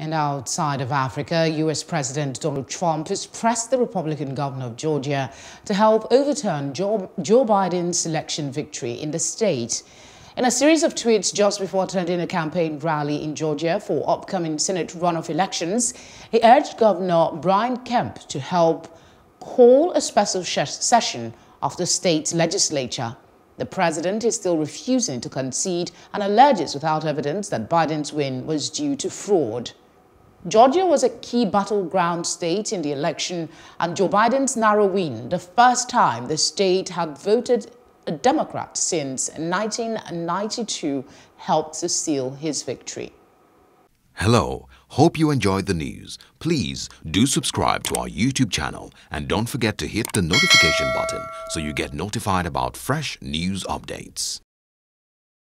And outside of Africa, U.S. President Donald Trump has pressed the Republican governor of Georgia to help overturn Joe, Joe Biden's election victory in the state. In a series of tweets just before attending a campaign rally in Georgia for upcoming Senate runoff elections, he urged Governor Brian Kemp to help call a special session of the state legislature the president is still refusing to concede and alleges without evidence that Biden's win was due to fraud. Georgia was a key battleground state in the election, and Joe Biden's narrow win, the first time the state had voted a Democrat since 1992, helped to seal his victory. Hello, hope you enjoyed the news. Please do subscribe to our YouTube channel and don't forget to hit the notification button so you get notified about fresh news updates.